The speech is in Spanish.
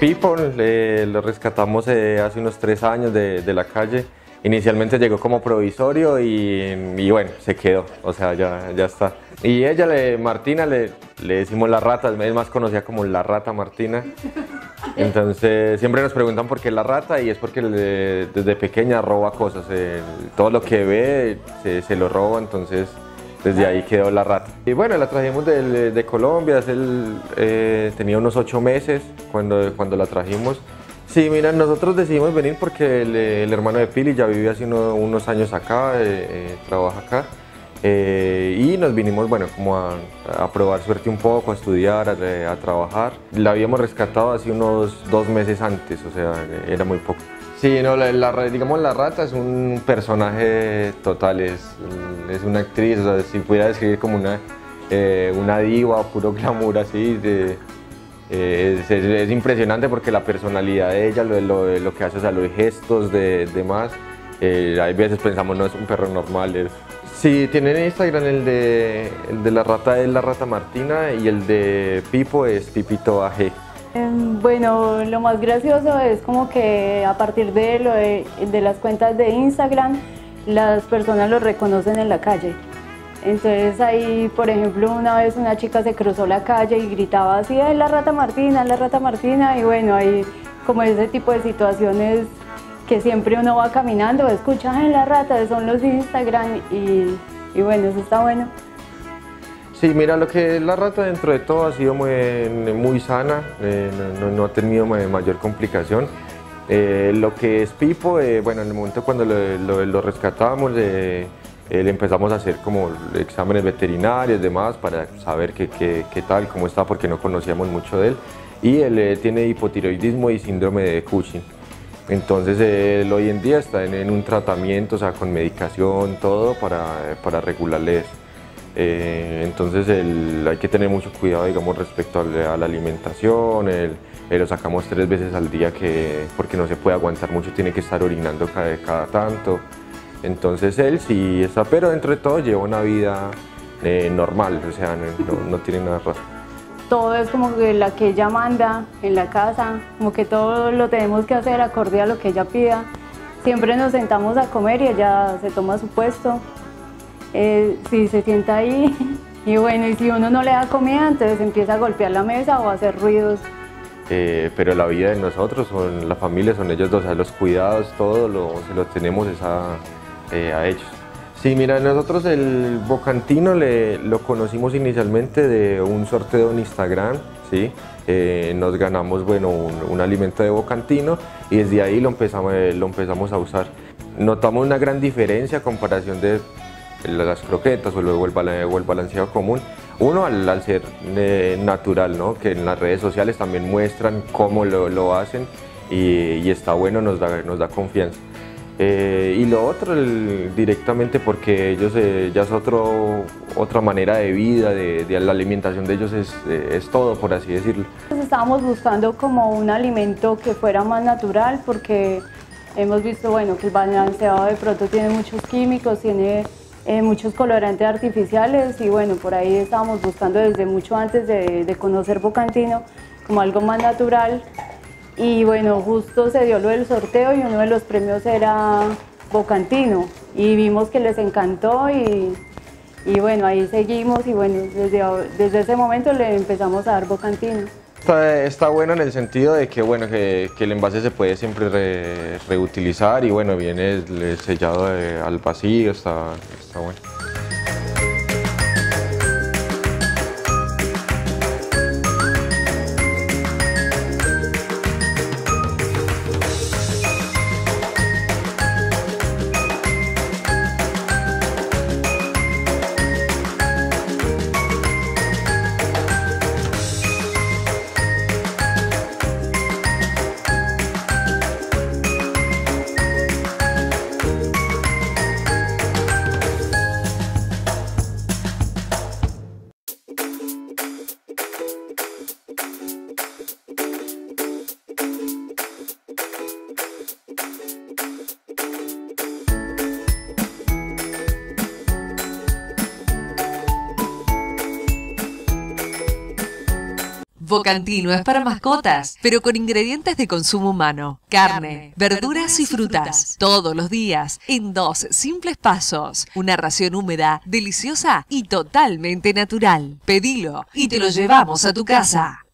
Pipo lo rescatamos eh, hace unos tres años de, la calle. Inicialmente llegó como provisorio y, bueno, se quedó, o sea, ya, ya está. Y ella, le, Martina, le, decimos la rata, es más conocida como la rata Martina. Entonces siempre nos preguntan por qué la rata y es porque desde pequeña roba cosas, todo lo que ve se lo roba, entonces desde ahí quedó la rata. Y bueno, la trajimos de, Colombia, eh, tenía unos ocho meses cuando, cuando la trajimos. Sí, mira, nosotros decidimos venir porque el, hermano de Pili ya vivía hace unos años acá, eh, eh, trabaja acá. Y nos vinimos, bueno, como a, probar suerte un poco, a estudiar, a, a trabajar. La habíamos rescatado hace unos dos meses antes, o sea, era muy poco. Sí, no, la, digamos la rata es un personaje total, es, es una actriz, o sea, si pudiera describir como una, eh, una diva, puro glamour así, eh, es, impresionante porque la personalidad de ella, lo, lo, lo que hace, o sea, los gestos de demás, eh, hay veces pensamos no es un perro normal, es, Sí, tienen Instagram el de, el de la rata es la rata Martina y el de Pipo es Pipito AG. Em, bueno, lo más gracioso es como que a partir de, lo de, las cuentas de Instagram, las personas lo reconocen en la calle. Entonces ahí, por ejemplo, una vez una chica se cruzó la calle y gritaba así, es la rata Martina, la rata Martina, y bueno, hay como ese tipo de situaciones que siempre uno va caminando, escucha, en la rata, son los Instagram, y, y bueno, eso está bueno. Sí, mira, lo que la rata dentro de todo ha sido muy, muy sana, eh, no, ha tenido mayor complicación. Eh, lo que es Pipo, eh, bueno, en el momento cuando lo, rescatamos, le empezamos a hacer como exámenes veterinarios, demás, para saber qué, qué, tal, cómo está, porque no conocíamos mucho de él. Y él tiene hipotiroidismo y síndrome de Cushing. Entonces él hoy en día está en, un tratamiento, o sea, con medicación, todo, para, para regularle. Eh, entonces hay que tener mucho cuidado digamos, respecto a la, alimentación, lo sacamos tres veces al día que, porque no se puede aguantar mucho, tiene que estar orinando cada, cada tanto. Entonces él sí está, pero dentro de todo lleva una vida eh, normal, o sea, no, no, tiene nada raro. Todo es como que la que ella manda en la casa, como que todo lo tenemos que hacer acorde a lo que ella pida. Siempre nos sentamos a comer y ella se toma su puesto, eh, si se sienta ahí y bueno, y si uno no le da comida, entonces empieza a golpear la mesa o a hacer ruidos. Eh, pero la vida de nosotros, son la familia, son ellos dos, los cuidados, todo lo, se los tenemos esa, eh, a ellos. Sí, mira, nosotros el bocantino lo conocimos inicialmente de un sorteo en Instagram, ¿sí? nos ganamos bueno, un, alimento de bocantino y desde ahí lo empezamos, lo empezamos a usar. Notamos una gran diferencia a comparación de las croquetas o el, balanceado común. Uno al, ser eh, natural, ¿no? que en las redes sociales también muestran cómo lo, hacen y, está bueno, nos da, nos da confianza. Eh, y lo otro, directamente porque ellos eh, ya es otro, otra manera de vida, de, la alimentación de ellos es, es, todo, por así decirlo. Estábamos buscando como un alimento que fuera más natural porque hemos visto bueno, que el balanceado de pronto tiene muchos químicos, tiene eh, muchos colorantes artificiales y bueno, por ahí estábamos buscando desde mucho antes de, conocer Bocantino como algo más natural y bueno, justo se dio lo del sorteo y uno de los premios era Bocantino y vimos que les encantó y, y bueno, ahí seguimos y bueno, desde, desde ese momento le empezamos a dar Bocantino. Está, bueno en el sentido de que, bueno, que, el envase se puede siempre reutilizar y bueno, viene sellado al vacío, está, está bueno. Vocantino es para mascotas, pero con ingredientes de consumo humano. Carne, verduras y frutas. Todos los días, en dos simples pasos. Una ración húmeda, deliciosa y totalmente natural. Pedilo y te lo llevamos a tu casa.